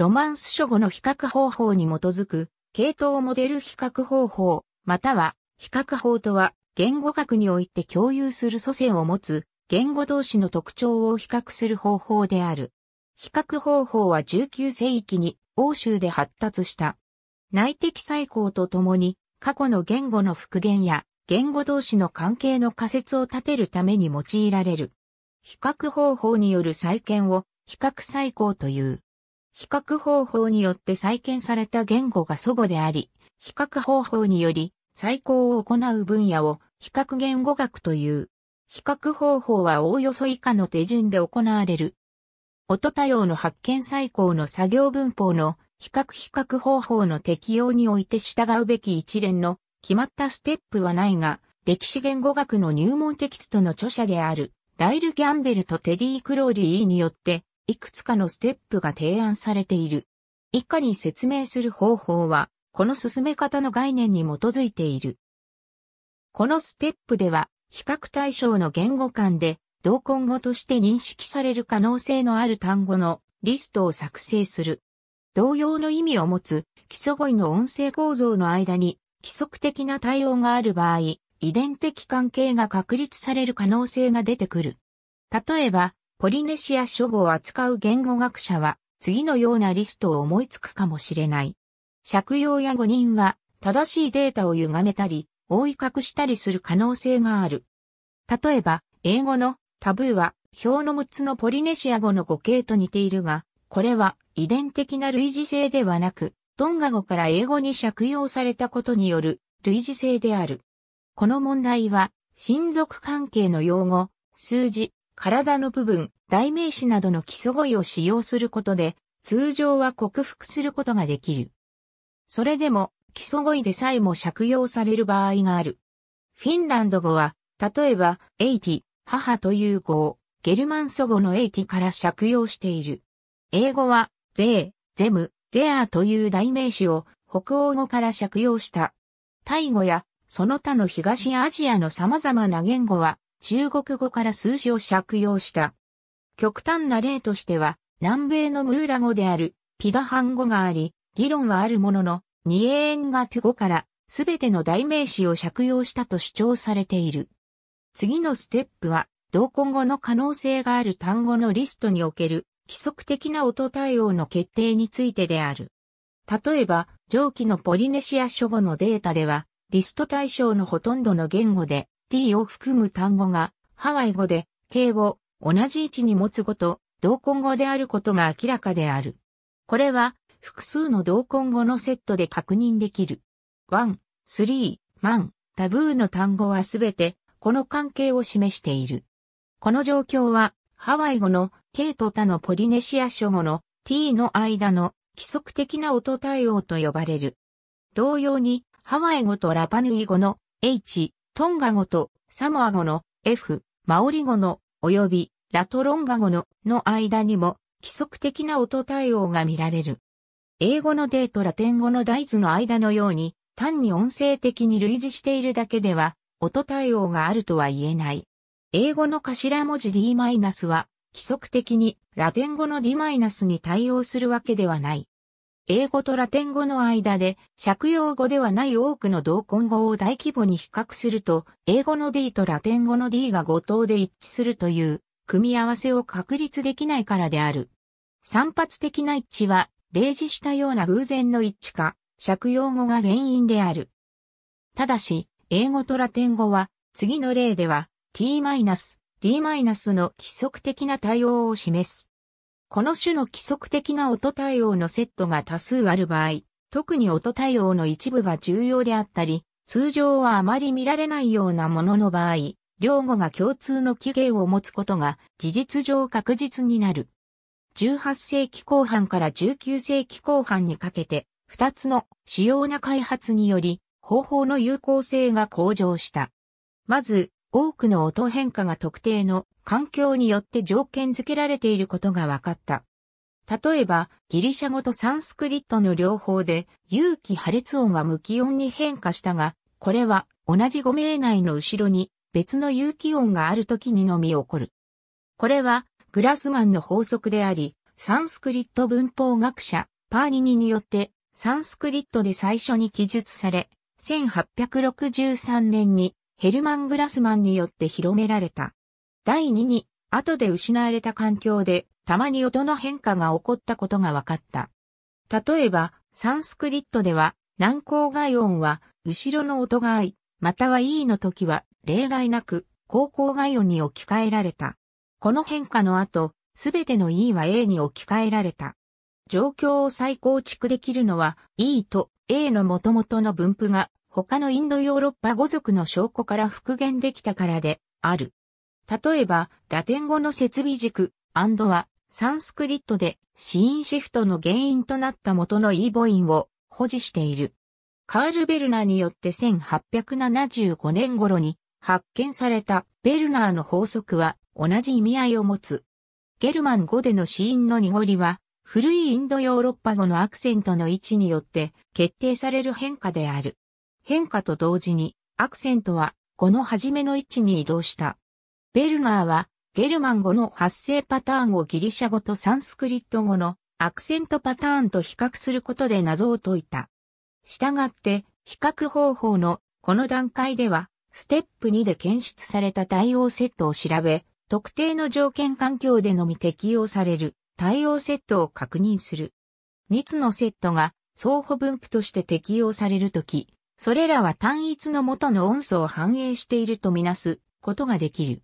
ロマンス書語の比較方法に基づく、系統モデル比較方法、または、比較法とは、言語学において共有する祖先を持つ、言語同士の特徴を比較する方法である。比較方法は19世紀に欧州で発達した。内的再考とともに、過去の言語の復元や言語同士の関係の仮説を立てるために用いられる。比較方法による再建を比較再考という。比較方法によって再建された言語が祖語であり、比較方法により再考を行う分野を比較言語学という。比較方法はおおよそ以下の手順で行われる。音多様の発見再考の作業文法の比較比較方法の適用において従うべき一連の決まったステップはないが、歴史言語学の入門テキストの著者である、ライル・ギャンベルとテディ・クローリーによって、いくつかのステップが提案されている。以下に説明する方法は、この進め方の概念に基づいている。このステップでは、比較対象の言語間で、同根語として認識される可能性のある単語のリストを作成する。同様の意味を持つ基礎語彙の音声構造の間に規則的な対応がある場合、遺伝的関係が確立される可能性が出てくる。例えば、ポリネシア諸語を扱う言語学者は、次のようなリストを思いつくかもしれない。借用や誤認は、正しいデータを歪めたり、覆い隠したりする可能性がある。例えば、英語のタブーは、表の6つのポリネシア語の語形と似ているが、これは遺伝的な類似性ではなく、トンガ語から英語に借用されたことによる類似性である。この問題は、親族関係の用語、数字、体の部分、代名詞などの基礎語彙を使用することで、通常は克服することができる。それでも、基礎語彙でさえも借用される場合がある。フィンランド語は、例えば、 äiti、母という語を、ゲルマン祖語のエイティから借用している。英語は、ゼー、ゼム、ゼアーという代名詞を北欧語から借用した。タイ語やその他の東アジアの様々な言語は中国語から数字を借用した。極端な例としては南米のムーラ語であるピガハン語があり、議論はあるものの、ニエーンガトゥ語からすべての代名詞を借用したと主張されている。次のステップは、同根語の可能性がある単語のリストにおける規則的な音対応の決定についてである。例えば、上記のポリネシア書語のデータでは、リスト対象のほとんどの言語で t を含む単語がハワイ語で k を同じ位置に持つ語と同根語であることが明らかである。これは複数の同根語のセットで確認できる。1、3、マン、タブーの単語はすべてこの関係を示している。この状況はハワイ語の K と他のポリネシア書語の T の間の規則的な音対応と呼ばれる。同様に、ハワイ語とラパヌイ語の H、トンガ語とサモア語の F、マオリ語の及びラトロンガ語のの間にも規則的な音対応が見られる。英語のデーとラテン語の大図の間のように単に音声的に類似しているだけでは音対応があるとは言えない。英語の頭文字 d- マイナスは規則的にラテン語の d- マイナスに対応するわけではない。英語とラテン語の間で借用語ではない多くの同根語を大規模に比較すると、英語の D とラテン語の D が語頭で一致するという組み合わせを確立できないからである。散発的な一致は例示したような偶然の一致か、借用語が原因である。ただし、英語とラテン語は次の例では t- d- の規則的な対応を示す。この種の規則的な音対応のセットが多数ある場合、特に音対応の一部が重要であったり、通常はあまり見られないようなものの場合、両語が共通の起源を持つことが事実上確実になる。18世紀後半から19世紀後半にかけて、二つの主要な開発により、方法の有効性が向上した。まず、多くの音変化が特定の環境によって条件付けられていることが分かった。例えば、ギリシャ語とサンスクリットの両方で、有機破裂音は無気音に変化したが、これは同じ語名内の後ろに別の有機音がある時にのみ起こる。これはグラスマンの法則であり、サンスクリット文法学者、パーニニによって、サンスクリットで最初に記述され、1863年にヘルマン・グラスマンによって広められた。第2に、後で失われた環境で、たまに音の変化が起こったことが分かった。例えば、サンスクリットでは、難項外音は、後ろの音が合い、または E の時は、例外なく、高校外音に置き換えられた。この変化の後、すべての E は A に置き換えられた。状況を再構築できるのは E と A の元々の分布が他のインドヨーロッパ語族の証拠から復元できたからである。例えば、ラテン語の設備軸、アンドは、サンスクリットで、死因シフトの原因となった元の E 母音を保持している。カール・ベルナーによって1875年頃に発見されたベルナーの法則は同じ意味合いを持つ。ゲルマン語での死因の濁りは、古いインドヨーロッパ語のアクセントの位置によって決定される変化である。変化と同時に、アクセントは、この初めの位置に移動した。ベルナーは、ゲルマン語の発生パターンをギリシャ語とサンスクリット語のアクセントパターンと比較することで謎を解いた。したがって、比較方法のこの段階では、ステップ2で検出された対応セットを調べ、特定の条件環境でのみ適用される対応セットを確認する。2つのセットが相互分布として適用されるとき、それらは単一の元の音素を反映しているとみなすことができる。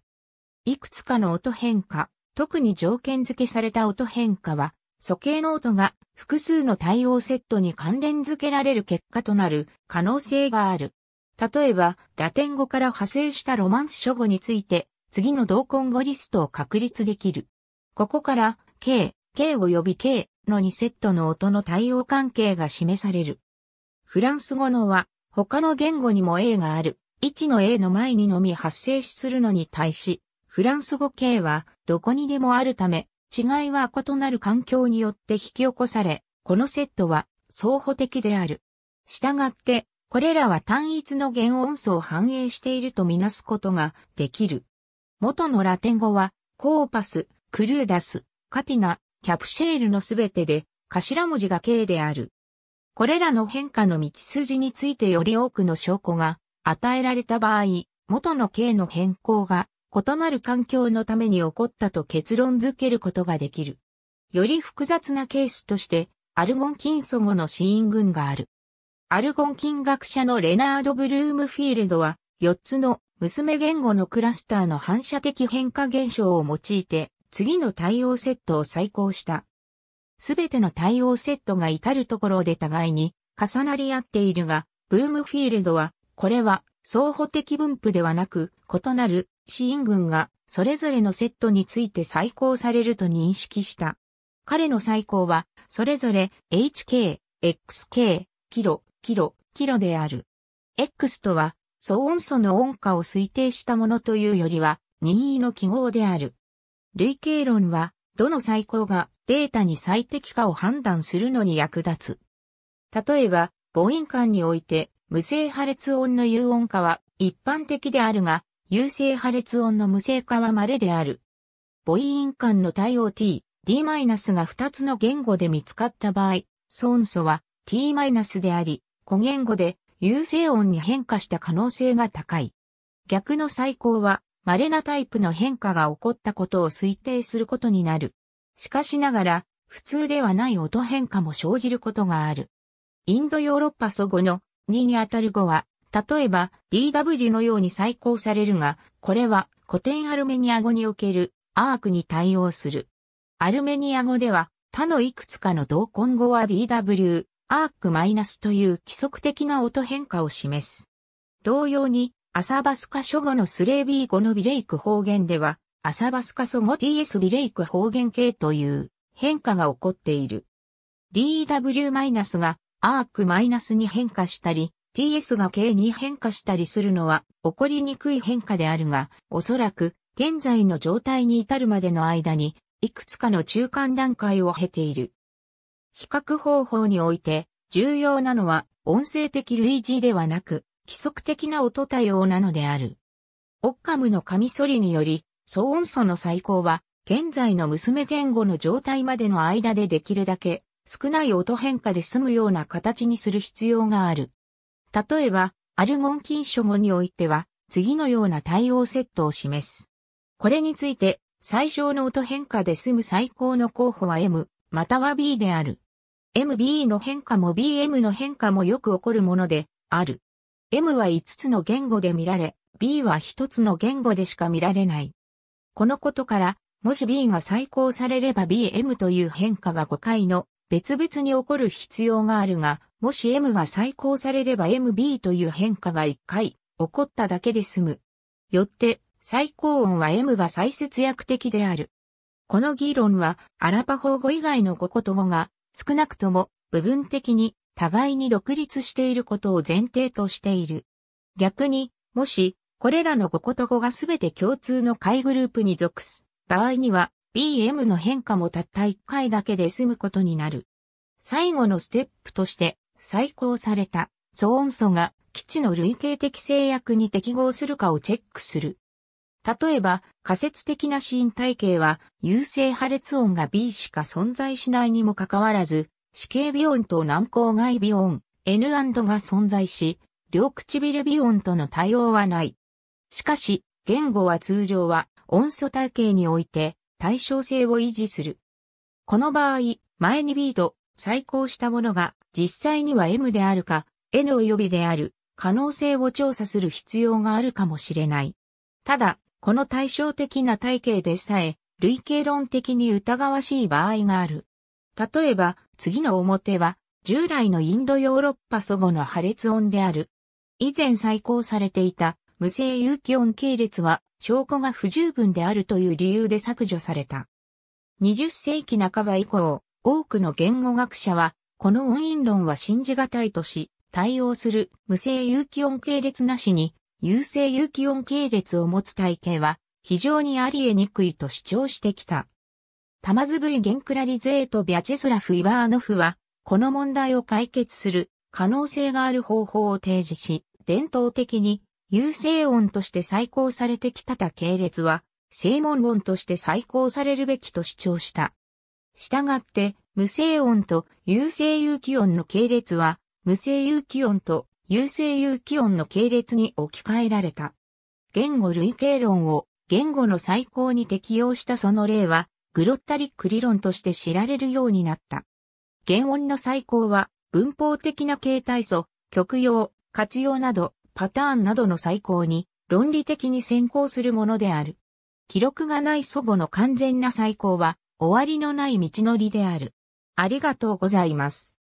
いくつかの音変化、特に条件付けされた音変化は、素形の音が複数の対応セットに関連付けられる結果となる可能性がある。例えば、ラテン語から派生したロマンス諸語について、次の同根語リストを確立できる。ここから、K、K 及び K の2セットの音の対応関係が示される。フランス語のは、他の言語にも A がある。1の A の前にのみ発生しするのに対し、フランス語系はどこにでもあるため、違いは異なる環境によって引き起こされ、このセットは相補的である。したがって、これらは単一の原音素を反映しているとみなすことができる。元のラテン語は、コーパス、クルーダス、カティナ、キャプシェールのすべてで、頭文字が K である。これらの変化の道筋についてより多くの証拠が与えられた場合、元の形の変更が異なる環境のために起こったと結論づけることができる。より複雑なケースとして、アルゴン菌素語の死因群がある。アルゴン菌学者のレナード・ブルームフィールドは、4つの娘言語のクラスターの反射的変化現象を用いて、次の対応セットを再考した。すべての対応セットが至るところで互いに重なり合っているが、ブームフィールドは、これは相補的分布ではなく、異なる死因群がそれぞれのセットについて再考されると認識した。彼の再考は、それぞれ HK、XK、キロ、キロ、キロである。X とは、騒音素の音化を推定したものというよりは、任意の記号である。類型論は、どの最高がデータに最適化を判断するのに役立つ。例えば、母音間において、無声破裂音の有音化は一般的であるが、有声破裂音の無声化は稀である。母音間の対応 t、d- マイナスが2つの言語で見つかった場合、損素は t- マイナスであり、古言語で有声音に変化した可能性が高い。逆の最高は、稀なタイプの変化が起こったことを推定することになる。しかしながら、普通ではない音変化も生じることがある。インドヨーロッパ祖語の2にあたる語は、例えば DW のように再考されるが、これは古典アルメニア語におけるアークに対応する。アルメニア語では他のいくつかの同根語は DW、アークマイナスという規則的な音変化を示す。同様に、アサバスカ諸語のスレービー語のビレイク方言では、アサバスカソゴ TS ビレイク方言系という変化が起こっている。DW- がアーク-に変化したり、TS が K に変化したりするのは起こりにくい変化であるが、おそらく現在の状態に至るまでの間にいくつかの中間段階を経ている。比較方法において重要なのは音声的類似ではなく規則的な音対応なのである。オッカムのカミソリにより騒音素の最高は現在の娘言語の状態までの間でできるだけ少ない音変化で済むような形にする必要がある。例えば、アルゴン禁書語においては、次のような対応セットを示す。これについて、最小の音変化で済む最高の候補は M、または B である。MB の変化も BM の変化もよく起こるものである。M は5つの言語で見られ、B は1つの言語でしか見られない。このことから、もし B が再考されれば BM という変化が5回の別々に起こる必要があるが、もし M が再考されれば MB という変化が1回起こっただけで済む。よって、最高音は M が最節約的である。この議論は、アラパホ語以外の語こと語が、少なくとも部分的に互いに独立していることを前提としている。逆に、もし、これらの語こと語がすべて共通の解グループに属す場合には、BM の変化もたった1回だけで済むことになる。最後のステップとして、再考された騒音素が基地の類型的制約に適合するかをチェックする。例えば、仮説的な死因体系は、有性破裂音が B しか存在しないにもかかわらず、死刑微音と軟口外微音、N& が存在し、両唇微音との対応はない。しかし、言語は通常は音素体系において対称性を維持する。この場合、前に B と再考したものが実際には M であるか N 及びである可能性を調査する必要があるかもしれない。ただ、この対照的な体系でさえ、類型論的に疑わしい場合がある。例えば、次の表は、従来のインドヨーロッパ祖語の破裂音である。以前再考されていた無声有機音系列は証拠が不十分であるという理由で削除された。20世紀半ば以降、多くの言語学者は、この音韻論は信じがたいとし、対応する無声有機音系列なしに有性有機音系列を持つ体系は非常にあり得にくいと主張してきた。タマズブイ・ゲンクラリゼート・ビャチェスラフ・イバーノフは、この問題を解決する可能性がある方法を提示し、伝統的に有性音として再考されてきた他系列は、正門音として再考されるべきと主張した。したがって、無声音と有性有機音の系列は、無声有機音と有性有機音の系列に置き換えられた。言語類型論を言語の最高に適用したその例は、グロッタリック理論として知られるようになった。原音の最高は、文法的な形態素、曲用、活用など、パターンなどの最高に、論理的に先行するものである。記録がない祖母の完全な最高は、終わりのない道のりである。ありがとうございます。